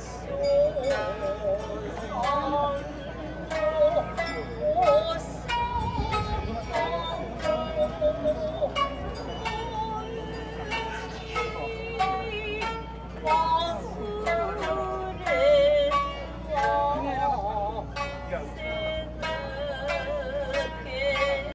số